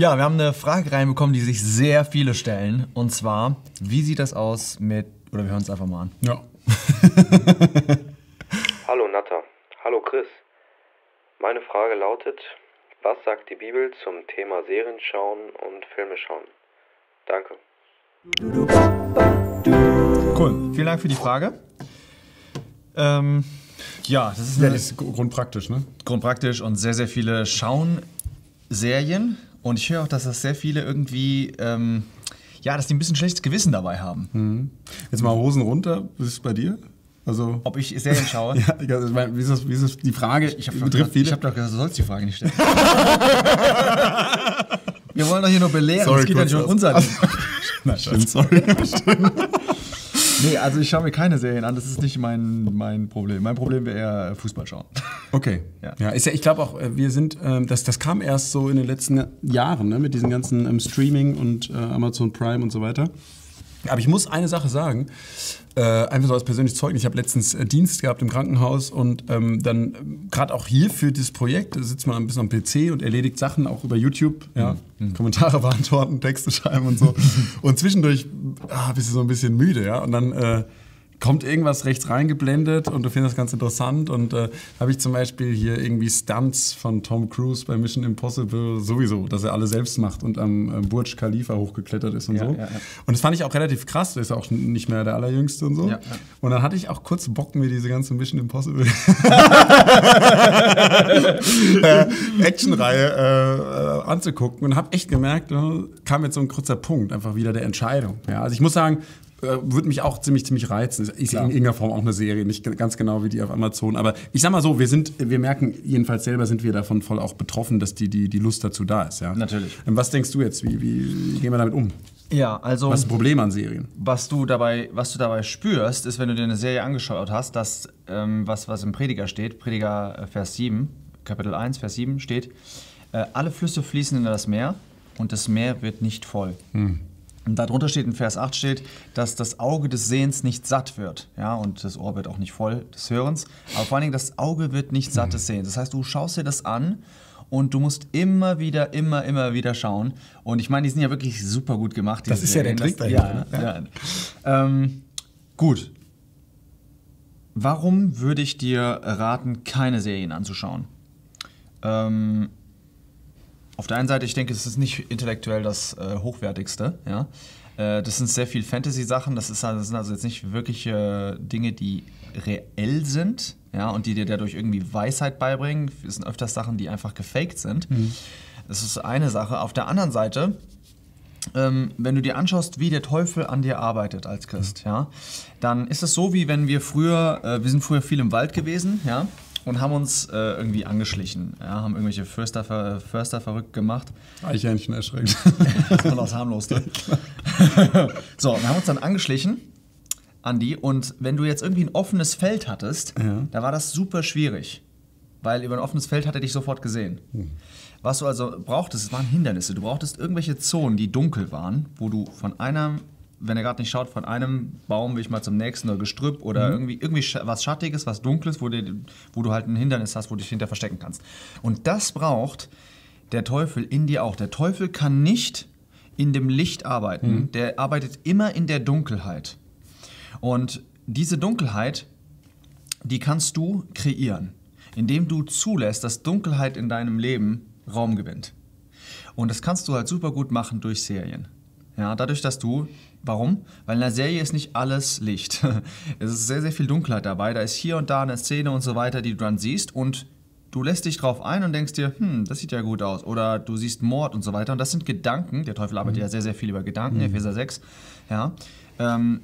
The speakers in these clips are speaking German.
Ja, wir haben eine Frage reinbekommen, die sich sehr viele stellen. Und zwar, wie sieht das aus mit, oder wir hören es einfach mal an. Ja. Hallo Natta. Hallo Chris. Meine Frage lautet, was sagt die Bibel zum Thema Serien schauen und Filme schauen? Danke. Cool. Vielen Dank für die Frage. Ähm, ja, das ist, Ja, eine, das ist grundpraktisch, ne? grundpraktisch und sehr, sehr viele schauen Serien. Und ich höre auch, dass das sehr viele irgendwie, ähm, ja, dass die ein bisschen schlechtes Gewissen dabei haben. Jetzt mal Hosen runter. Was ist bei dir? Also. Ob ich Serien schaue? Ja, ich meine, wie ist das, wie ist das die Frage? Ich habe betrifft viele. ich hab doch gesagt, du sollst die Frage nicht stellen. Wir wollen doch hier nur belehren. Sorry, es geht ja nicht um was. unser Leben. Na, stimmt, sorry. Nee, also ich schaue mir keine Serien an. Das ist nicht mein, mein Problem. Mein Problem wäre eher Fußball schauen. Okay. Ja. Ja. ist ja, ich glaube auch, äh, wir sind, ähm, das, das kam erst so in den letzten Jahren, ne, mit diesem ganzen ähm, Streaming und äh, Amazon Prime und so weiter. Aber ich muss eine Sache sagen, äh, einfach so als persönliches Zeugnis. Ich habe letztens äh, Dienst gehabt im Krankenhaus und ähm, dann ähm, gerade auch hier für dieses Projekt da sitzt man ein bisschen am PC und erledigt Sachen auch über YouTube, ja, Kommentare beantworten, Texte schreiben und so. und zwischendurch ah, bist du so ein bisschen müde, ja. Und dann äh, kommt irgendwas rechts reingeblendet und du findest das ganz interessant. Und äh, habe ich zum Beispiel hier irgendwie Stunts von Tom Cruise bei Mission Impossible sowieso, dass er alle selbst macht und am äh, Burj Khalifa hochgeklettert ist und Ja, so. ja, ja. Und das fand ich auch relativ krass, der ist auch nicht mehr der Allerjüngste und so. Und dann hatte ich auch kurz Bock, mir diese ganze Mission Impossible äh, Actionreihe äh, anzugucken und habe echt gemerkt, äh, kam jetzt so ein kurzer Punkt, einfach wieder der Entscheidung. Ja, also ich muss sagen, würde mich auch ziemlich, ziemlich reizen. Ist in irgendeiner Form auch eine Serie, nicht ganz genau wie die auf Amazon. Aber ich sag mal so, wir sind, wir merken, jedenfalls selber sind wir davon voll auch betroffen, dass die, die, die Lust dazu da ist. Ja? Natürlich. Ähm, Was denkst du jetzt? Wie, wie, gehen wir damit um? Ja, also Was ist ein Problem an Serien? was du dabei, was du dabei spürst, ist, wenn du dir eine Serie angeschaut hast, dass ähm, was, was im Prediger steht, Prediger äh, Vers 7, Kapitel 1, Vers 7 steht, äh, alle Flüsse fließen in das Meer und das Meer wird nicht voll. Und darunter steht in Vers 8 steht, dass das Auge des Sehens nicht satt wird. Ja, und das Ohr wird auch nicht voll des Hörens. Aber vor allen Dingen das Auge wird nicht satt des Sehens. Das heißt, du schaust dir das an und du musst immer wieder, immer, immer wieder schauen. Und ich meine, die sind ja wirklich super gut gemacht. Das ist ja der Serien. Trick dahinter, Ja, ja. Ähm, gut. Warum würde ich dir raten, keine Serien anzuschauen? Ähm, auf der einen Seite, ich denke, es ist nicht intellektuell das äh, Hochwertigste. Ja? Äh, das sind sehr viel Fantasy-Sachen. Das, ist, das sind also jetzt nicht wirklich äh, Dinge, die reell sind ja? und die dir dadurch irgendwie Weisheit beibringen. Das sind öfters Sachen, die einfach gefaked sind. Das ist eine Sache. Auf der anderen Seite, ähm, wenn du dir anschaust, wie der Teufel an dir arbeitet als Christ, ja, dann ist es so, wie wenn wir früher, äh, wir sind früher viel im Wald gewesen, ja, und haben uns äh, irgendwie angeschlichen, ja, haben irgendwelche Förster, ver, Förster verrückt gemacht. Eichhörnchen erschreckt. Das war das harmlosste. so, und haben uns dann angeschlichen an die und wenn du jetzt irgendwie ein offenes Feld hattest, Ja. da war das super schwierig, weil über ein offenes Feld hat er dich sofort gesehen. Was du also brauchtest, es waren Hindernisse. Du brauchtest irgendwelche Zonen, die dunkel waren, wo du von einem, wenn er gerade nicht schaut, von einem Baum will ich mal zum nächsten oder Gestrüpp oder irgendwie, irgendwie scha- was Schattiges, was Dunkles, wo, dir, wo du halt ein Hindernis hast, wo du dich hinter verstecken kannst. Und das braucht der Teufel in dir auch. Der Teufel kann nicht in dem Licht arbeiten, der arbeitet immer in der Dunkelheit. Und diese Dunkelheit, die kannst du kreieren, indem du zulässt, dass Dunkelheit in deinem Leben Raum gewinnt. Und das kannst du halt super gut machen durch Serien. Ja, dadurch, dass du, warum? Weil in der Serie ist nicht alles Licht. Es ist sehr, sehr viel Dunkelheit dabei. Da ist hier und da eine Szene und so weiter, die du dann siehst und du lässt dich drauf ein und denkst dir, hm, das sieht ja gut aus. Oder du siehst Mord und so weiter. Und das sind Gedanken. Der Teufel arbeitet ja sehr, sehr viel über Gedanken, Epheser 6. Ja. Ähm,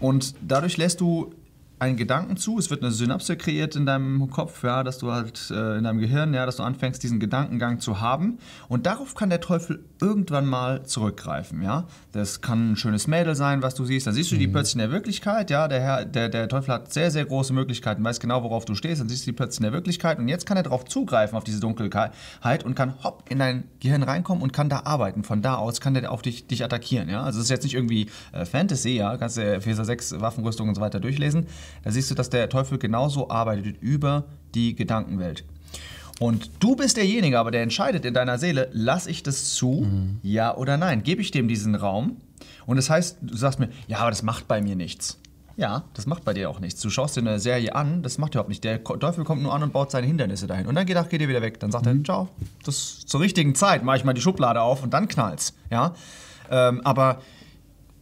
und dadurch lässt du einen Gedanken zu, es wird eine Synapse kreiert in deinem Kopf, ja, dass du halt äh, in deinem Gehirn, ja, dass du anfängst, diesen Gedankengang zu haben. Und darauf kann der Teufel irgendwann mal zurückgreifen, ja. Das kann ein schönes Mädel sein, was du siehst. Dann siehst du die plötzlich in der Wirklichkeit, ja. Der, Herr, der, der Teufel hat sehr, sehr große Möglichkeiten, weiß genau, worauf du stehst. Dann siehst du die plötzlich in der Wirklichkeit. Und jetzt kann er darauf zugreifen, auf diese Dunkelheit und kann hopp in dein Gehirn reinkommen und kann da arbeiten. Von da aus kann der auf dich, dich attackieren, ja. Also es ist jetzt nicht irgendwie äh, Fantasy, ja. Kannst du Epheser 6 Waffenrüstung und so weiter durchlesen. Da siehst du, dass der Teufel genauso arbeitet über die Gedankenwelt. Und du bist derjenige, aber der entscheidet in deiner Seele, lass ich das zu, ja oder nein? Gebe ich dem diesen Raum? Und das heißt, du sagst mir, ja, aber das macht bei mir nichts. Ja, das macht bei dir auch nichts. Du schaust dir eine Serie an, das macht überhaupt nicht. Der Teufel kommt nur an und baut seine Hindernisse dahin. Und dann geht, geht er wieder weg. Dann sagt er, ciao, das zur richtigen Zeit mache ich mal die Schublade auf und dann knallt's. Ja? Ähm, aber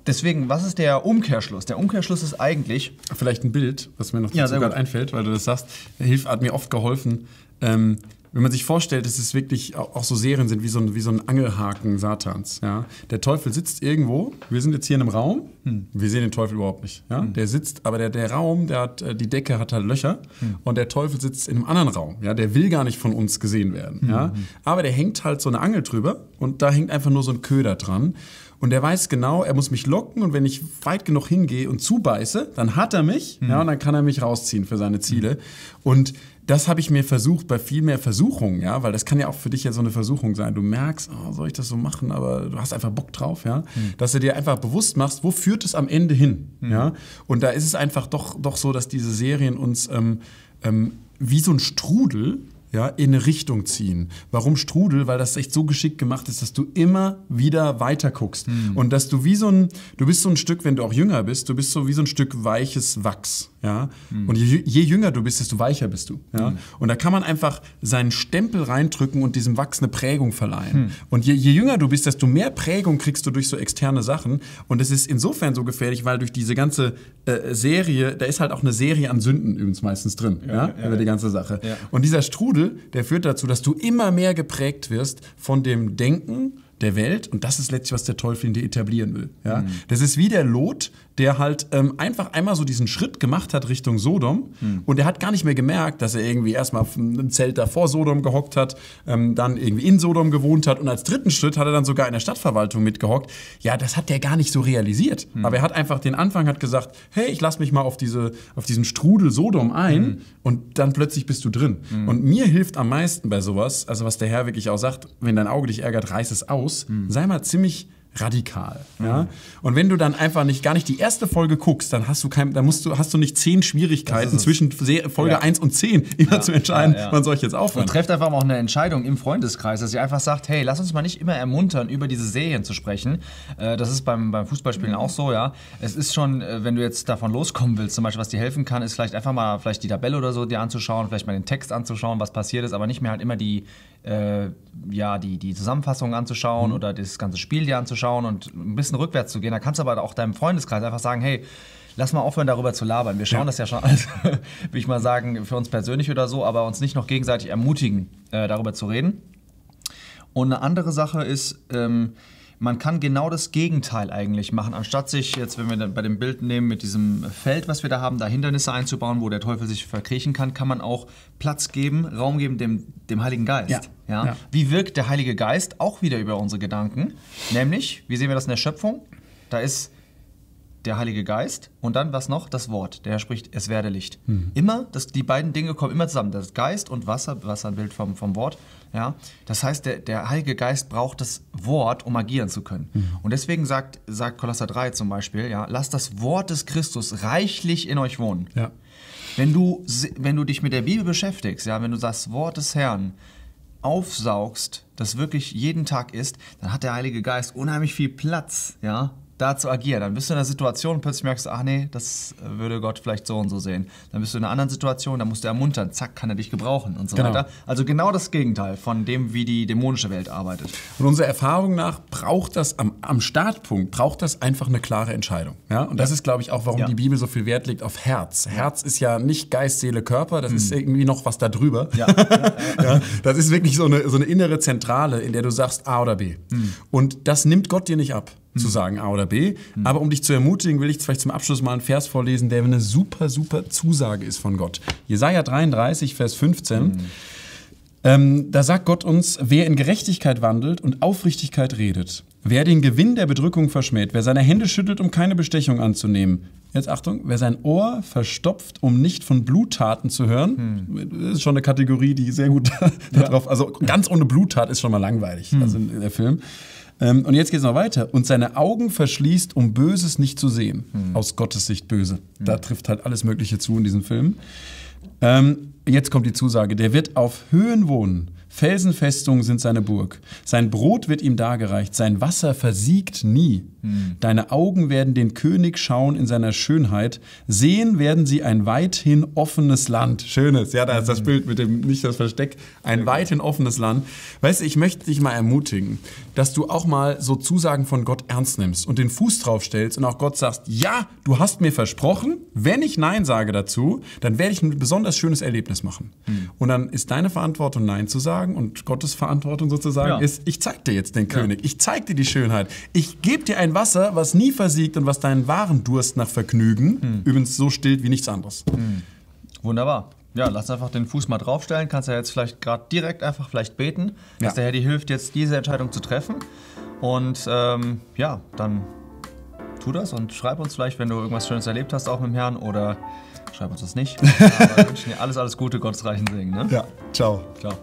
deswegen, was ist der Umkehrschluss? Der Umkehrschluss ist eigentlich, Vielleicht ein Bild, was mir noch Ja, dazu sehr gerade gut. einfällt, weil du das sagst, hilft, hat mir oft geholfen. Ähm, wenn man sich vorstellt, dass es wirklich auch, so Serien sind wie so ein, wie so ein Angelhaken Satans. Ja? Der Teufel sitzt irgendwo, wir sind jetzt hier in einem Raum, Hm. wir sehen den Teufel überhaupt nicht. Ja? Der sitzt, aber der, der Raum, der hat, äh, die Decke hat halt Löcher Hm. und der Teufel sitzt in einem anderen Raum. Ja? Der will gar nicht von uns gesehen werden. Hm, Ja? Aber der hängt halt so eine Angel drüber und da hängt einfach nur so ein Köder dran. Und er weiß genau, er muss mich locken und wenn ich weit genug hingehe und zubeiße, dann hat er mich, ja, und dann kann er mich rausziehen für seine Ziele. Und das habe ich mir versucht bei viel mehr Versuchungen, ja, weil das kann ja auch für dich ja so eine Versuchung sein. Du merkst, oh, soll ich das so machen, aber du hast einfach Bock drauf, ja, dass du dir einfach bewusst machst, wo führt es am Ende hin, ja. Und da ist es einfach doch, doch so, dass diese Serien uns ähm, ähm, wie so ein Strudel ja, in eine Richtung ziehen. Warum Strudel? Weil das echt so geschickt gemacht ist, dass du immer wieder weiter guckst. Und dass du wie so ein, du bist so ein Stück, wenn du auch jünger bist, du bist so wie so ein Stück weiches Wachs. Ja? Und je, je jünger du bist, desto weicher bist du. Ja? Und da kann man einfach seinen Stempel reindrücken und diesem Wachs eine Prägung verleihen. Und je, je jünger du bist, desto mehr Prägung kriegst du durch so externe Sachen. Und es ist insofern so gefährlich, weil durch diese ganze äh, Serie, da ist halt auch eine Serie an Sünden übrigens meistens drin, ja, über die ganze Sache. Ja. Und dieser Strudel, der führt dazu, dass du immer mehr geprägt wirst von dem Denken der Welt und das ist letztlich, was der Teufel in dir etablieren will. Ja? Mhm. Das ist wie der Lot, der halt ähm, einfach einmal so diesen Schritt gemacht hat Richtung Sodom Mhm. und er hat gar nicht mehr gemerkt, dass er irgendwie erstmal einem Zelt da vor Sodom gehockt hat, ähm, dann irgendwie in Sodom gewohnt hat und als dritten Schritt hat er dann sogar in der Stadtverwaltung mitgehockt. Ja, das hat der gar nicht so realisiert. Mhm. Aber er hat einfach den Anfang hat gesagt, hey, ich lass mich mal auf, diese, auf diesen Strudel Sodom ein Mhm. und dann plötzlich bist du drin. Und mir hilft am meisten bei sowas, also was der Herr wirklich auch sagt, wenn dein Auge dich ärgert, reiß es aus, Mhm. sei mal ziemlich radikal. Ja? Und wenn du dann einfach nicht gar nicht die erste Folge guckst, dann hast du kein, dann musst du, hast du nicht zehn Schwierigkeiten zwischen Folge Ja. 1 und 10 immer zu entscheiden, ja, ja. wann soll ich jetzt Und aufhören. trefft einfach mal auch eine Entscheidung im Freundeskreis, dass ihr einfach sagt, hey, lass uns mal nicht immer ermuntern, über diese Serien zu sprechen. Äh, das ist beim, beim Fußballspielen auch so, ja. Es ist schon, äh, wenn du jetzt davon loskommen willst, zum Beispiel, was dir helfen kann, ist vielleicht einfach mal vielleicht die Tabelle oder so dir anzuschauen, vielleicht mal den Text anzuschauen, was passiert ist, aber nicht mehr halt immer die, äh, ja, die, die Zusammenfassung anzuschauen oder das ganze Spiel dir anzuschauen und ein bisschen rückwärts zu gehen. Da kannst du aber auch deinem Freundeskreis einfach sagen, hey, Lass mal aufhören, darüber zu labern. Wir schauen das ja schon alles, würde ich mal sagen, für uns persönlich oder so, aber uns nicht noch gegenseitig ermutigen, äh, darüber zu reden. Und eine andere Sache ist, ähm, man kann genau das Gegenteil eigentlich machen, anstatt sich jetzt, wenn wir dann bei dem Bild nehmen mit diesem Feld, was wir da haben, da Hindernisse einzubauen, wo der Teufel sich verkriechen kann, kann man auch Platz geben, Raum geben dem, dem Heiligen Geist. Ja. Ja. Wie wirkt der Heilige Geist? Auch wieder über unsere Gedanken. Nämlich, wie sehen wir das in der Schöpfung? Da ist der Heilige Geist und dann was noch? Das Wort. Der Herr spricht, es werde Licht. Immer, das, die beiden Dinge kommen immer zusammen. Das Geist und Wasser, Wasser ein Bild vom, vom Wort. Ja? Das heißt, der, der Heilige Geist braucht das Wort, um agieren zu können. Und deswegen sagt, sagt Kolosser 3 zum Beispiel, ja, lasst das Wort des Christus reichlich in euch wohnen. Ja. Wenn du, wenn du dich mit der Bibel beschäftigst, ja, wenn du das Wort des Herrn aufsaugst, das wirklich jeden Tag ist, dann hat der Heilige Geist unheimlich viel Platz, ja, da zu agieren. Dann bist du in einer Situation und plötzlich merkst du, ach nee, das äh, würde Gott vielleicht so und so sehen. Dann bist du in einer anderen Situation, da musst du ermuntern, zack, kann er dich gebrauchen und so Genau. weiter. Also genau das Gegenteil von dem, wie die dämonische Welt arbeitet. Und unserer Erfahrung nach braucht das am, am Startpunkt, braucht das einfach eine klare Entscheidung. Ja? Und das ist, glaube ich, auch, warum Ja. die Bibel so viel Wert legt auf Herz. Herz ist ja nicht Geist, Seele, Körper, das ist irgendwie noch was da drüber. Ja. ja, das ist wirklich so eine, so eine innere Zentrale, in der du sagst A oder B. Und das nimmt Gott dir nicht ab, zu sagen A oder B. Aber um dich zu ermutigen, will ich vielleicht zum Abschluss mal einen Vers vorlesen, der eine super, super Zusage ist von Gott. Jesaja 33, Vers 15. Ähm, da sagt Gott uns, wer in Gerechtigkeit wandelt und Aufrichtigkeit redet, wer den Gewinn der Bedrückung verschmäht, wer seine Hände schüttelt, um keine Bestechung anzunehmen. Jetzt Achtung, wer sein Ohr verstopft, um nicht von Bluttaten zu hören, das ist schon eine Kategorie, die sehr gut darauf, also ganz ohne Bluttat ist schon mal langweilig, also in- der Film. Ähm, und jetzt geht es noch weiter. Und seine Augen verschließt, um Böses nicht zu sehen. Aus Gottes Sicht böse. Da trifft halt alles Mögliche zu in diesem Film. Ähm, jetzt kommt die Zusage. Der wird auf Höhen wohnen. Felsenfestungen sind seine Burg. Sein Brot wird ihm dargereicht, sein Wasser versiegt nie. Deine Augen werden den König schauen in seiner Schönheit. Sehen werden sie ein weithin offenes Land. Schönes, ja, da ist das Bild mit dem, nicht das Versteck, ein weithin offenes Land. Weißt du, ich möchte dich mal ermutigen, dass du auch mal so Zusagen von Gott ernst nimmst und den Fuß drauf stellst und auch Gott sagst, ja, du hast mir versprochen, wenn ich Nein sage dazu, dann werde ich ein besonders schönes Erlebnis machen. Und dann ist deine Verantwortung, Nein zu sagen und Gottes Verantwortung sozusagen Ja. ist, ich zeig dir jetzt den König, ich zeig dir die Schönheit, ich gebe dir ein Wasser, was nie versiegt und was deinen wahren Durst nach Vergnügen übrigens so stillt wie nichts anderes. Wunderbar. Ja, lass einfach den Fuß mal draufstellen. Kannst ja jetzt vielleicht gerade direkt einfach vielleicht beten, dass Ja. der Herr dir hilft, jetzt diese Entscheidung zu treffen. Und ähm, ja, dann tu das und schreib uns vielleicht, wenn du irgendwas Schönes erlebt hast, auch mit dem Herrn oder schreib uns das nicht. Aber wir wünschen dir alles, alles Gute, Gottes reichen Segen. Ne? Ja, ciao. Klar.